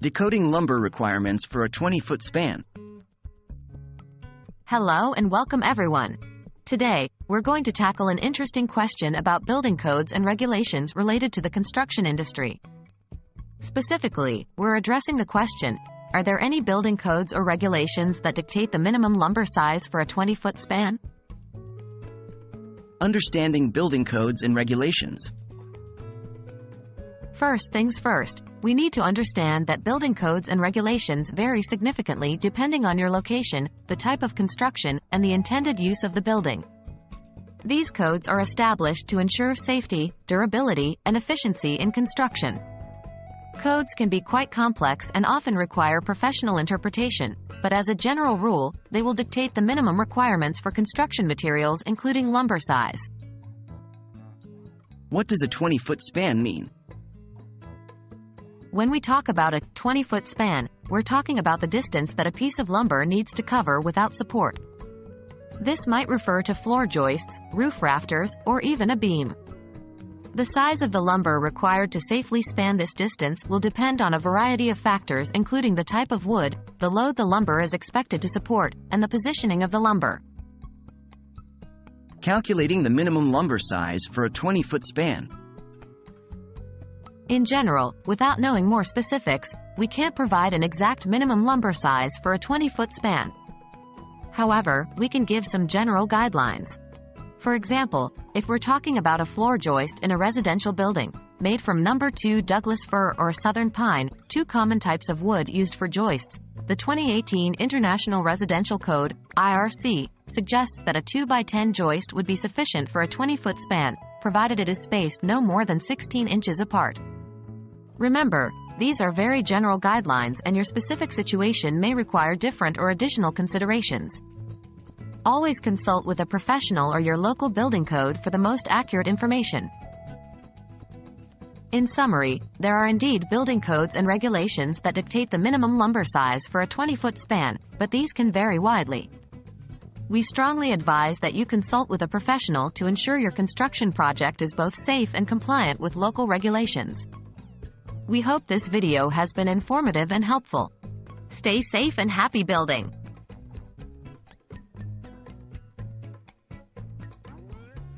Decoding lumber requirements for a 20-foot span. Hello and welcome everyone. Today, we're going to tackle an interesting question about building codes and regulations related to the construction industry. Specifically, we're addressing the question, are there any building codes or regulations that dictate the minimum lumber size for a 20-foot span? Understanding building codes and regulations. First things first, we need to understand that building codes and regulations vary significantly depending on your location, the type of construction, and the intended use of the building. These codes are established to ensure safety, durability, and efficiency in construction. Codes can be quite complex and often require professional interpretation, but as a general rule, they will dictate the minimum requirements for construction materials including lumber size. What does a 20-foot span mean? When we talk about a 20-foot span, we're talking about the distance that a piece of lumber needs to cover without support. This might refer to floor joists, roof rafters, or even a beam. The size of the lumber required to safely span this distance will depend on a variety of factors including the type of wood, the load the lumber is expected to support, and the positioning of the lumber. Calculating the minimum lumber size for a 20-foot span. In general, without knowing more specifics, we can't provide an exact minimum lumber size for a 20-foot span. However, we can give some general guidelines. For example, if we're talking about a floor joist in a residential building, made from number 2 Douglas fir or southern pine, two common types of wood used for joists, the 2018 International Residential Code, IRC, suggests that a 2 by 10 joist would be sufficient for a 20-foot span, provided it is spaced no more than 16 inches apart. Remember, these are very general guidelines and your specific situation may require different or additional considerations. Always consult with a professional or your local building code for the most accurate information. In summary, there are indeed building codes and regulations that dictate the minimum lumber size for a 20-foot span, but these can vary widely. We strongly advise that you consult with a professional to ensure your construction project is both safe and compliant with local regulations. We hope this video has been informative and helpful. Stay safe and happy building!